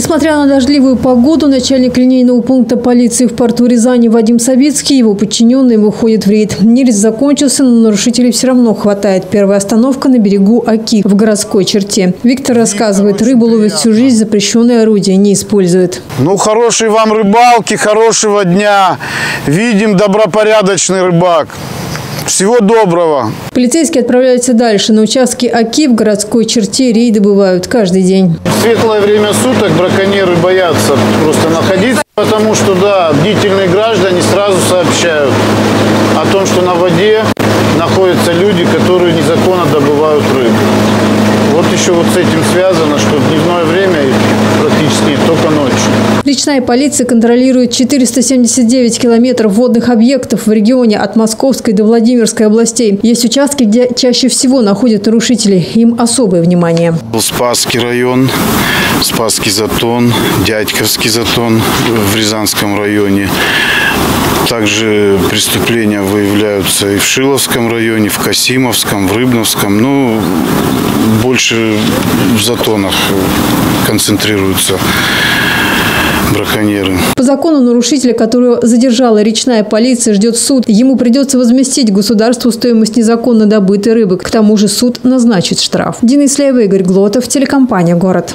Несмотря на дождливую погоду, начальник линейного пункта полиции в порту Рязани Вадим Савицкий и его подчиненные выходят в рейд. Нерест закончился, но нарушителей все равно хватает. Первая остановка на берегу Аки в городской черте. Виктор рассказывает, рыбу ловит всю жизнь, запрещенное орудие не использует. Ну, хорошей вам рыбалки, хорошего дня. Видим добропорядочный рыбак. Всего доброго. Полицейские отправляются дальше. На участке Аки в городской черте рейды бывают каждый день. В светлое время суток браконьеры боятся просто находиться, потому что, да, бдительные граждане сразу сообщают о том, что на воде находятся люди, которые незаконно добывают рыбу. Вот еще вот с этим связано, что в дневное время практически только ночью. Речная полиция контролирует 479 километров водных объектов в регионе от Московской до Владимирской областей. Есть участки, где чаще всего находят нарушителей. Им особое внимание. Спасский район, Спасский затон, Дядьковский затон в Рязанском районе. Также преступления выявляются и в Шиловском районе, в Касимовском, в Рыбновском. Ну, больше в затонах концентрируются браконьеры. По закону нарушителя, которого задержала речная полиция, ждет суд. Ему придется возместить государству стоимость незаконно добытой рыбы. К тому же суд назначит штраф. Дина Исляева, Игорь Глотов, телекомпания «Город».